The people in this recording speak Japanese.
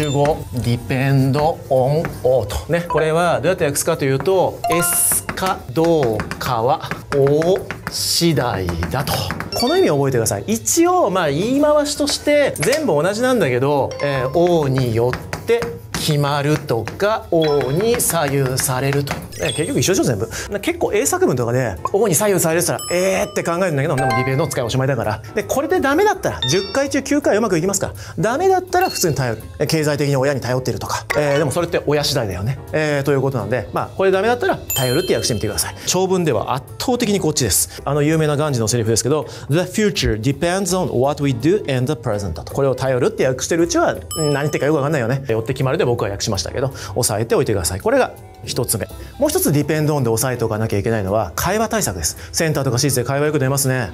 中語 depend on o とねこれはどうやって訳すかというと S かどうかは O 次第だと。この意味を覚えてください。一応まあ言い回しとして全部同じなんだけど、えー、O によって決まるとか王に左右されると、ね、結局一緒でしょ全部。結構英作文とかで王に左右されるって言ったらえーって考えるんだけどでもディベント使いおしまいだから。でこれでダメだったら10回中9回うまくいきますから。ダメだったら普通に頼る。経済的に親に頼ってるとか、えー、でもそれって親次第だよね、えー、ということなんでまあこれダメだったら頼るって訳してみてください。長文では圧倒的にこっちです。あの有名なガンジのセリフですけど The future depends on what we do in the present と。これを頼るって訳してるうちは何言ってるかよくわかんないよね。よって決まるで僕は訳しましたけど押さえておいてください。これが1つ目。もう1つディペンドオンで押さえておかなきゃいけないのは会話対策です。センターとかシーツで会話よく出ますね。